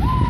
Woo!